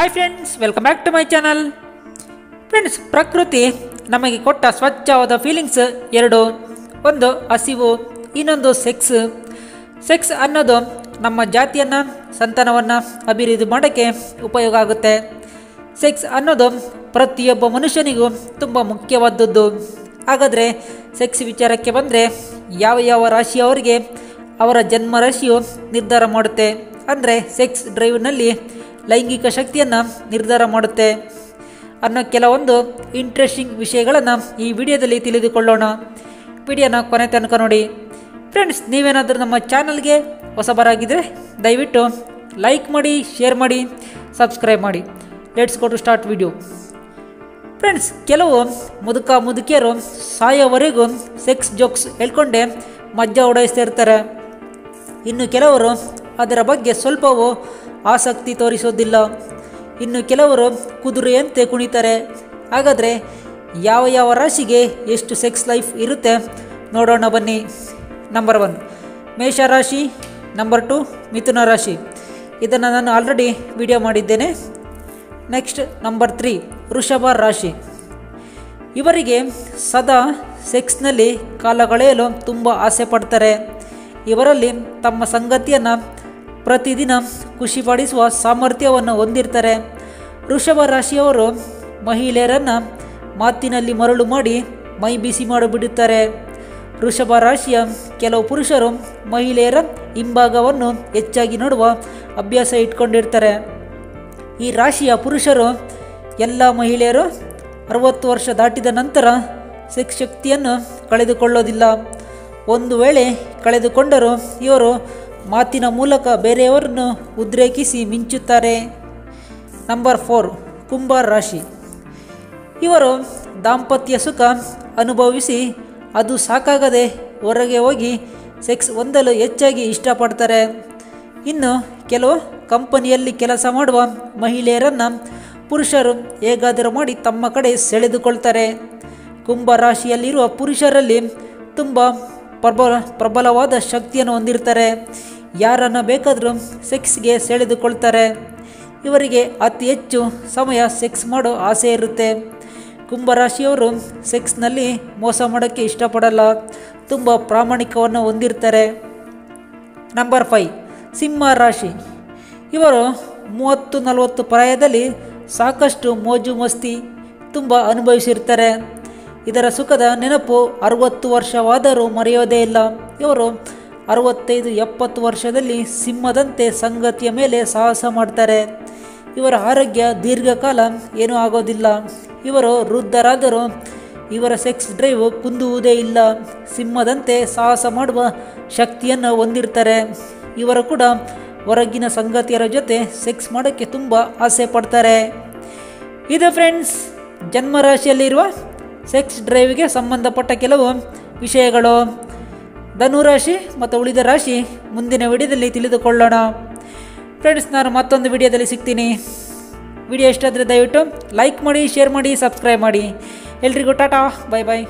Hi friends welcome back to my channel friends ಪ್ರಕೃತಿ ನಮಗೆ ಕೊಟ್ಟ ಸ್ವಚ್ಛವಾದ ಫೀಲಿಂಗ್ಸ್ ಎರಡು, ಒಂದು ಹಸಿವು, ಇನ್ನೊಂದು ಸೆಕ್ಸ್ ಸೆಕ್ಸ್ ಅನ್ನೋದು ನಮ್ಮ ಜಾತಿಯನ್ನು, ಸಂತಾನವನ್ನು ಅಭಿವೃದ್ಧಿ ಮಾಡೋಕ್ಕೆ ಉಪಯೋಗ ಆಗುತ್ತೆ. ಸೆಕ್ಸ್ ಅನ್ನೋದು ಪ್ರತಿಯೊಬ್ಬ ಮನುಷ್ಯನಿಗೂ ತುಂಬ ಮುಖ್ಯವಾದದ್ದು. ಹಾಗಾದರೆ ಸೆಕ್ಸ್ ವಿಚಾರಕ್ಕೆ ಬಂದರೆ ಯಾವ ಯಾವ ರಾಶಿಯವರಿಗೆ ಅವರ ಜನ್ಮ ರಾಶಿಯು ನಿರ್ಧಾರ ಮಾಡುತ್ತೆ? ಅಂದರೆ ಸೆಕ್ಸ್ ಡ್ರೈವ್ನಲ್ಲಿ ಲೈಂಗಿಕ ಶಕ್ತಿಯನ್ನು ನಿರ್ಧಾರ ಮಾಡುತ್ತೆ. ಅನ್ನೋ ಕೆಲವೊಂದು ಇಂಟ್ರೆಸ್ಟಿಂಗ್ ವಿಷಯಗಳನ್ನು ಈ ವಿಡಿಯೋದಲ್ಲಿ ತಿಳಿದುಕೊಳ್ಳೋಣ. ವಿಡಿಯೋನ ಕೊನೆ ತನಕ ನೋಡಿ. ಫ್ರೆಂಡ್ಸ್ ನೀವೇನಾದರೂ ನಮ್ಮ ಚಾನಲ್ಗೆ ಹೊಸಬರಾಗಿದ್ದರೆ ದಯವಿಟ್ಟು ಲೈಕ್ ಮಾಡಿ ಶೇರ್ ಮಾಡಿ ಸಬ್ಸ್ಕ್ರೈಬ್ ಮಾಡಿ. Let's go to start video friends ಕೆಲವು ಮುದುಕ ಮುದುಕಿಯರು ಸಾಯೋವರೆಗೂ ಸೆಕ್ಸ್ ಜೋಕ್ಸ್ ಹೇಳ್ಕೊಂಡೆ ಮಜ್ಜ ಉಡಾಯಿಸ್ತಾ ಇರ್ತಾರೆ. ಇನ್ನು ಕೆಲವರು ಅದರ ಬಗ್ಗೆ ಸ್ವಲ್ಪವೂ ಆಸಕ್ತಿ ತೋರಿಸೋದಿಲ್ಲ. ಇನ್ನು ಕೆಲವರು ಕುದುರೆಯಂತೆ ಕುಣಿತಾರೆ. ಹಾಗಾದರೆ ಯಾವ ಯಾವ ರಾಶಿಗೆ ಎಷ್ಟು ಸೆಕ್ಸ್ ಲೈಫ್ ಇರುತ್ತೆ ನೋಡೋಣ ಬನ್ನಿ. ನಂಬರ್ ಒನ್ ಮೇಷರಾಶಿ. ನಂಬರ್ ಟು ಮಿಥುನ ರಾಶಿ. ಇದನ್ನು ನಾನು ಆಲ್ರೆಡಿ ವಿಡಿಯೋ ಮಾಡಿದ್ದೇನೆ. ನೆಕ್ಸ್ಟ್ ನಂಬರ್ ತ್ರೀ ವೃಷಭ ರಾಶಿ. ಇವರಿಗೆ ಸದಾ ಸೆಕ್ಸ್ನಲ್ಲಿ ಕಾಲ ಕಳೆಯಲು ತುಂಬ ಆಸೆ ಪಡ್ತಾರೆ. ಇವರಲ್ಲಿ ತಮ್ಮ ಸಂಗತಿಯನ್ನು ಪ್ರತಿದಿನ ಖುಷಿಪಡಿಸುವ ಸಾಮರ್ಥ್ಯವನ್ನು ಹೊಂದಿರ್ತಾರೆ. ವೃಷಭ ರಾಶಿಯವರು ಮಹಿಳೆಯರನ್ನು ಮಾತಿನಲ್ಲಿ ಮರಳು ಮಾಡಿ ಮೈ ಬಿಸಿ ಮಾಡಿಬಿಡುತ್ತಾರೆ. ವೃಷಭ ರಾಶಿಯ ಕೆಲವು ಪುರುಷರು ಮಹಿಳೆಯರ ಹಿಂಭಾಗವನ್ನು ಹೆಚ್ಚಾಗಿ ನೋಡುವ ಅಭ್ಯಾಸ ಇಟ್ಕೊಂಡಿರ್ತಾರೆ. ಈ ರಾಶಿಯ ಪುರುಷರು ಎಲ್ಲ ಮಹಿಳೆಯರು ಅರವತ್ತು ವರ್ಷ ದಾಟಿದ ನಂತರ ಸೆಕ್ಸ್ ಶಕ್ತಿಯನ್ನು ಕಳೆದುಕೊಳ್ಳೋದಿಲ್ಲ. ಒಂದು ವೇಳೆ ಕಳೆದುಕೊಂಡರೂ ಇವರು ಮಾತಿನ ಮೂಲಕ ಬೇರೆಯವರನ್ನು ಉದ್ರೇಕಿಸಿ ಮಿಂಚುತ್ತಾರೆ. ನಂಬರ್ ಫೋರ್, ಕುಂಭ ರಾಶಿ. ಇವರು ದಾಂಪತ್ಯ ಸುಖ ಅನುಭವಿಸಿ ಅದು ಸಾಕಾಗದೆ ಹೊರಗೆ ಹೋಗಿ ಸೆಕ್ಸ್ ಹೊಂದಲು ಹೆಚ್ಚಾಗಿ ಇಷ್ಟಪಡ್ತಾರೆ. ಇನ್ನು ಕೆಲವು ಕಂಪನಿಯಲ್ಲಿ ಕೆಲಸ ಮಾಡುವ ಮಹಿಳೆಯರನ್ನು ಪುರುಷರು ಹೇಗಾದರೂ ಮಾಡಿ ತಮ್ಮ ಕಡೆ ಸೆಳೆದುಕೊಳ್ತಾರೆ. ಕುಂಭ ರಾಶಿಯಲ್ಲಿರುವ ಪುರುಷರಲ್ಲಿ ತುಂಬ ಪ್ರಬಲ, ಪ್ರಬಲವಾದ ಶಕ್ತಿಯನ್ನು ಹೊಂದಿರ್ತಾರೆ. ಯಾರನ್ನು ಬೇಕಾದರೂ ಸೆಕ್ಸ್ಗೆ ಸೆಳೆದುಕೊಳ್ತಾರೆ. ಇವರಿಗೆ ಅತಿ ಹೆಚ್ಚು ಸಮಯ ಸೆಕ್ಸ್ ಮಾಡೋ ಆಸೆ ಇರುತ್ತೆ. ಕುಂಭರಾಶಿಯವರು ಸೆಕ್ಸ್ನಲ್ಲಿ ಮೋಸ ಮಾಡೋಕ್ಕೆ ಇಷ್ಟಪಡಲ್ಲ. ತುಂಬ ಪ್ರಾಮಾಣಿಕವನ್ನು ಹೊಂದಿರ್ತಾರೆ. ನಂಬರ್ ಫೈ, ಸಿಂಹ ರಾಶಿ. ಇವರು ಮೂವತ್ತು ನಲವತ್ತು ಪ್ರಾಯದಲ್ಲಿ ಸಾಕಷ್ಟು ಮೋಜು ಮಸ್ತಿ ತುಂಬ ಅನುಭವಿಸಿರ್ತಾರೆ. ಇದರ ಸುಖದ ನೆನಪು ಅರುವತ್ತು ವರ್ಷವಾದರೂ ಮರೆಯೋದೇ ಇಲ್ಲ. ಇವರು ಅರವತ್ತೈದು ಎಪ್ಪತ್ತು ವರ್ಷದಲ್ಲಿ ಸಿಂಹದಂತೆ ಸಂಗತಿಯ ಮೇಲೆ ಸಾಹಸ ಮಾಡ್ತಾರೆ. ಇವರ ಆರೋಗ್ಯ ದೀರ್ಘಕಾಲ ಏನೂ ಆಗೋದಿಲ್ಲ. ಇವರು ವೃದ್ಧರಾದರೂ ಇವರ ಸೆಕ್ಸ್ ಡ್ರೈವ್ ಕುಂದುವುದೇ ಇಲ್ಲ. ಸಿಂಹದಂತೆ ಸಾಹಸ ಮಾಡುವ ಶಕ್ತಿಯನ್ನು ಹೊಂದಿರ್ತಾರೆ. ಇವರು ಕೂಡ ಹೊರಗಿನ ಸಂಗತಿಯರ ಜೊತೆ ಸೆಕ್ಸ್ ಮಾಡೋಕ್ಕೆ ತುಂಬ ಆಸೆ ಪಡ್ತಾರೆ. ಇದು ಫ್ರೆಂಡ್ಸ್, ಜನ್ಮರಾಶಿಯಲ್ಲಿರುವ ಸೆಕ್ಸ್ ಡ್ರೈವ್ಗೆ ಸಂಬಂಧಪಟ್ಟ ಕೆಲವು ವಿಷಯಗಳು. ಧನುರಾಶಿ ಮತ್ತು ಉಳಿದ ರಾಶಿ ಮುಂದಿನ ವಿಡಿಯೋದಲ್ಲಿ ತಿಳಿದುಕೊಳ್ಳೋಣ. ಫ್ರೆಂಡ್ಸ್ ನಾನು ಮತ್ತೊಂದು ವಿಡಿಯೋದಲ್ಲಿ ಸಿಗ್ತೀನಿ. ವಿಡಿಯೋ ಇಷ್ಟ ಆದರೆ ದಯವಿಟ್ಟು ಲೈಕ್ ಮಾಡಿ ಶೇರ್ ಮಾಡಿ ಸಬ್ಸ್ಕ್ರೈಬ್ ಮಾಡಿ. ಎಲ್ರಿಗೂ ಟಾಟಾ ಬಾಯ್ ಬಾಯ್